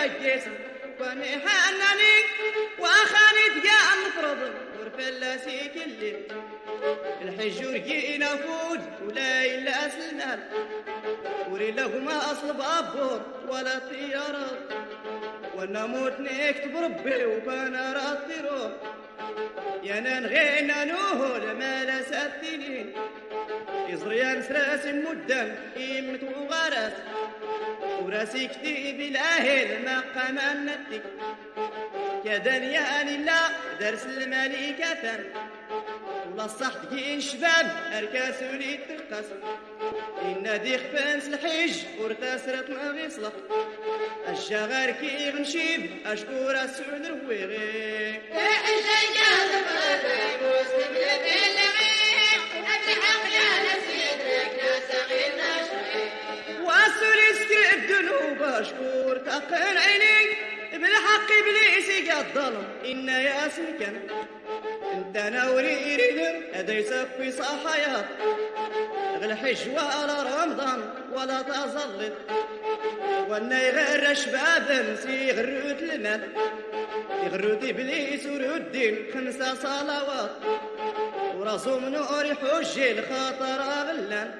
واني حناني واخاني تقع مفرض ورفلاسي كلي الحجور جينا فوج ولا إلا سلمان وري لهما أصل بأبور ولا طيارات ونموت نكتب ربي وكان رأتي روح. يا نغينا نوه لما لا ساتنين إزريان سراس مدام إمت وغرس كتيب الأهل ما يا دنيا لله درس الملكة ثان ولا الصح تجين شباب أركاس وليد ترقص إن دي خفانس الحج ورتاسرت ما غيصلح الشغار كي غنشيب أشكور السعود رويغي لحج الناس فاتي مسلم نبيل أشكور تقن عينيك بالحق إبليس قد ظلم إن يا سكن أنت نوري يريدم هذا يسفي صحيات الحج ولا رمضان ولا تظلت وأنا يغر شباب يغرد المال يغرد إبليس ورد خمسة صلوات. وراسو من نور حجي الخاطر غلان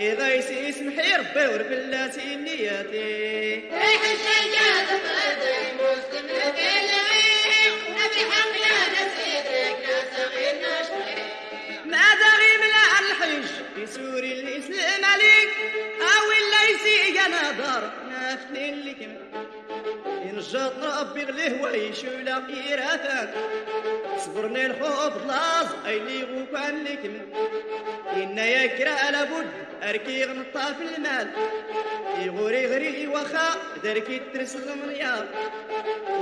إذا يسيس محي ربي وربلاسي نياتي. لحج الناس فاتي مسلم نبيل غير الحق يا نسيدك ناس غير نشرين ماذا غيب لا الحج في سوري الإسلام عليك أو إلا يسيق أنا دار نافتن لكم إن جات ربي غليه ويشولا إيراثان صبرني الخوف لاز أي لي غوكان لكم إن يكرا لابد أركي غنطا في المال. يغوري غري وخا دركي ترسل مريال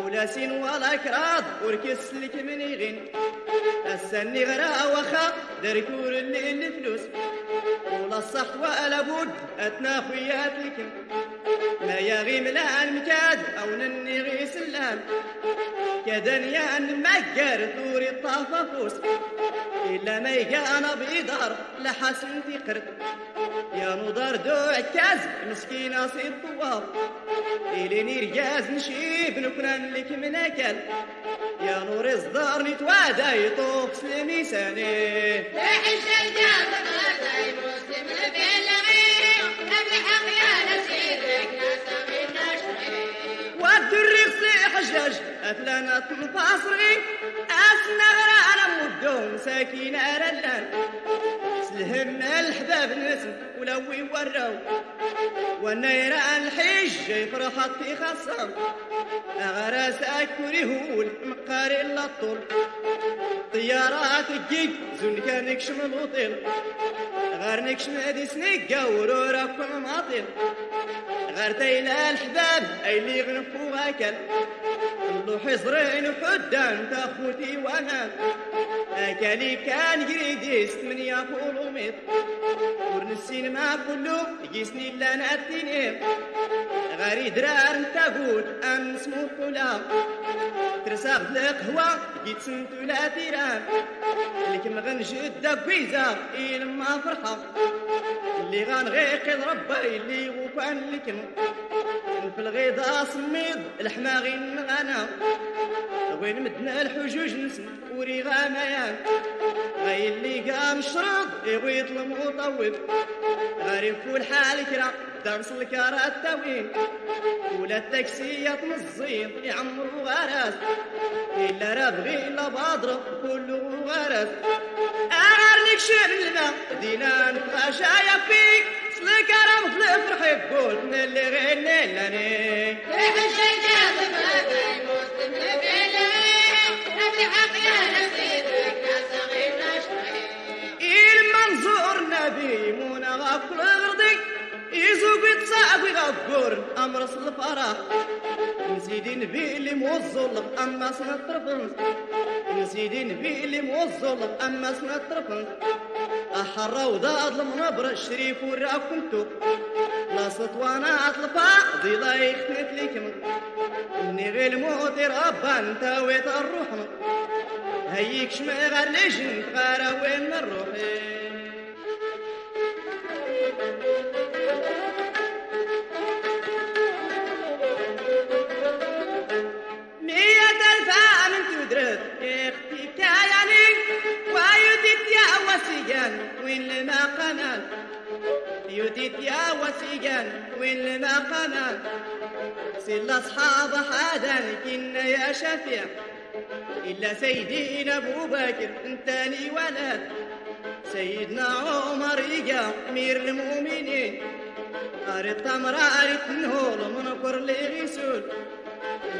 ولا سين ولا كراد وركس لك من يغين السني غرا وخا دركور اللي الفلوس ولا الصح ولا بد أتنا خويات ما يغي ملا المكاد أو نني غي سلام كدنيا نمقر ثوري الطافة فوس. إلا ما يجا أنا بيدار لحسن في قرد يا نضر دو عكاز مسكينة صيد طواب إليني رجاز نشيب نكران لك من أكل. يا نور الصدار نتوادى يطوف لحج الناس فاتي مسلم نبيل حجاج أثلانا تنفاصري أسنا غرا أنا مدوم ساكينة رلان سلهم الحباب نسم ولو يوراو والنير الحج يفرحت في خصام أغراس أكوري هو المقاري اللطول طيارات الجيج زون كانك شملوطيل غارنك شمادي سنيقا ورورا كل ماطيل غير تيلا الحباب أي اللي غنفو غاكل حزرين وحدان تاخوتي وأنا اكالي كان جريديس من يا فولوميت ورنسين ما كله يجيسني الا ناتيني غاري درار تابوت ام اسمو كلا ترساغ القهوة جيت سنتو لا تيران اللي كم غنجد دقويزة إلما فرحة اللي غنغيق ربي اللي غوكان لكم في الغيضة صميد الحماغين غانا وين مدنا الحجوج نسم وري غاميان غاي اللي قام شرط يغيط المطوب غاري فول حال كرا درس الكرات تاوين ولا التاكسية مزين يعمرو غراس إلا رابغي إلا باضرب كله غراس أغارنك شير الماء دينا نتغاشايا فيك سلك رمض الفرح يقول من اللي يا ناس المنظور نبي مونا غفل غردك يزوق يتصعب يغفر أمر الفرح نسيدي نبي اللي نسيدي نبي موصل أما سنة أحرى وضاد المنبر الشريف وراك كنتو لا سطوانا أطلفا ضيلا يخنت ليكم إني غير الموت ربا أنت ويت الروح هيك شمي غير لجن غير وين من وسيجان وين المقامات يدت يا وسيجان وين المقامات سل أصحاب حدا كنا يا شفيع إلا سيدنا أبو بكر انتاني ولد. سيدنا عمر يجا أمير المؤمنين. قارت تمر قارت نهول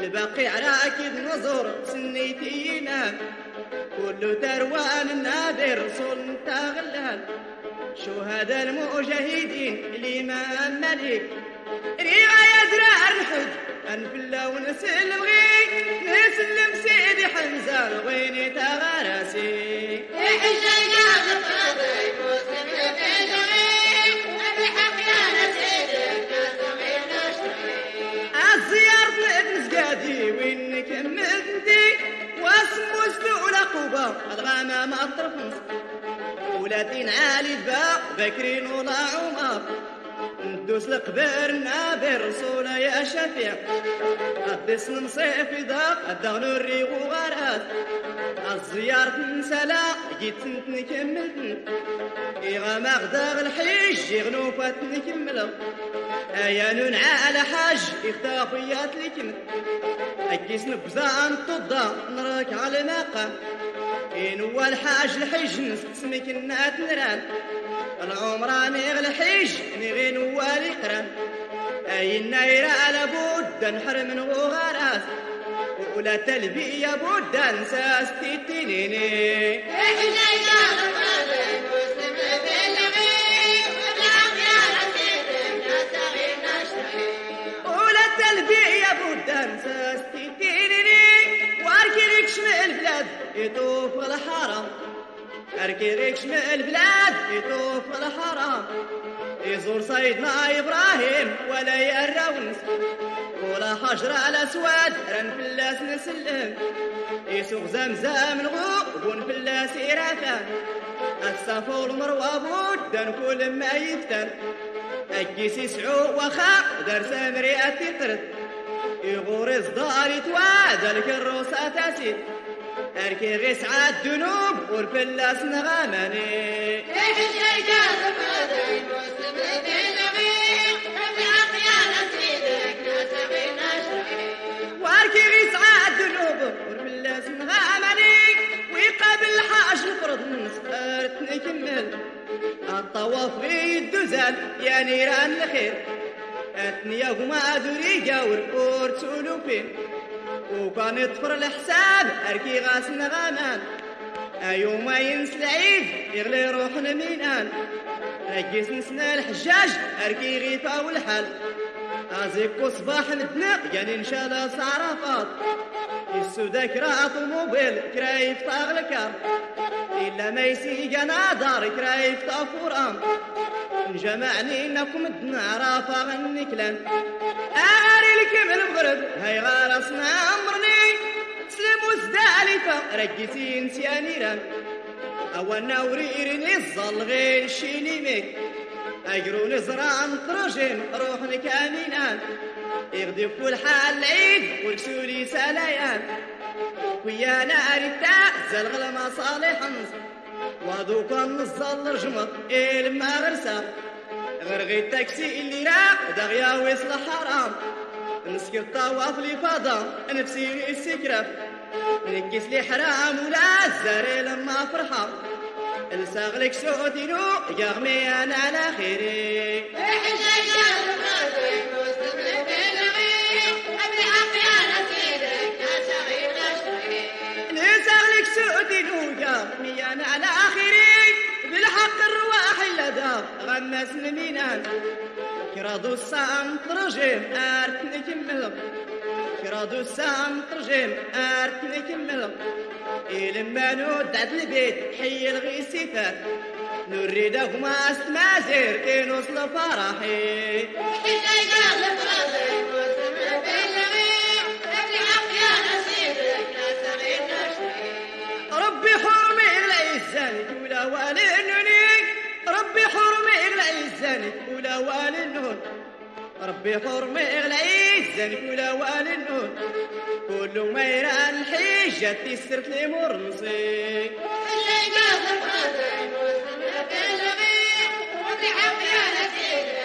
الباقي على أكيد نظر سنيتينا كل تروان النادر رسول تغلال شهداء المجاهدين الإمام ملك ريغا يزرع الحج أنفلا ونسلم غي نسلم سيدي حمزة وين تغرسي حجينا غفرتي قبا الغمام الطرف ولاتين عالي الباء بكرين ولا عمر ندوس القبرنا بالرسول يا شفيع. الدس نصيف داق الدغن الريغ وغارات. الزيارة نسلا جيت نكمل. إيغا مغداغ الحيج يغنو فات نكمل. أيا ننعى على حاج إختافيات لكم. أكيس نبزان تضا نراك على المقام إن هو الحاج الحج نسمك النات نران. العمراني الحج نغين هو القران أي النير على بود نحرم وغراس. ولا تلبية بود نساس تتنيني يطوف الحرم اركي ريك شمال البلاد يطوف الحرم يزور سيدنا إبراهيم ولا يرونس ولا حجر على سواد رن فلاس نسلم. يسوق زمزم الغوب ون فلاس يرافان الصفا والمروه بودن كل ما يفتن الجيس يسعو وخا دار سامري تطرد يغورز دار يتواد الكروسة تسيد أركي غيس عاد دنوب والفلاس نغامني. حجينا غفرتي مسلم بالغي بالحق يا نسيدك نستغير نشتغي وأركي غيس عاد دنوب والفلاس نغامني. ويقابل الحاج الفرض نسقرت نكمل. الطواف غي الدزال يا نيران الخير. أتنيا وما أدري جاور أور تسولوفين وكان يطفر الحساب أركي غاس نغامان. أيوم ينس العيد يغلي روحنا مينان نجيس نسنا الحجاج أركي غيفا والحل أزيكو صباح مدنا يعني إن شاء الله صعرفات السودا كرا طوموبيل كرا يفتاغ الكار. إلا ما يسيق نادار كرا يفتاغ فورام جمعني انكم الدنعرافة غنكلان اغاري لكم المغرب هاي غارسنا عمرني سلم وزدالفة رجسين سيانيران اوانا وريرني الظلغين شيني ميك. اجرون زران طرجين روح كامينان يغدي كل حال العيد ورسولي سلايان. ويا نار التاء زلغ وذوك النصال رجمط إيه ما غرسا غرغي التاكسي اللي راق دغيا ويصل حرام نسكي الطواف لي فضا نفسي السكرف نكس لي حرام ولا الزاري لما فرحة الساغلك سعودينو يغمي أنا على خيري. بالغي بالحق يا يغمي أنا على غمس المينان كرادو السام ترجم ارت نكمل كرادو السام ترجم ارت نكمل إلما نود عد البيت حي الغيسيفات نريد ما استمازر كي نوصل فرحي غفرتي مسلم زنك ولا والنون ربي حرمي غلاي زنك ولا والنون كل ما يرى الحجة تسرت لي مرنصي اللي قاضي الحسين مسلم بالغي وبحق يا نسيدك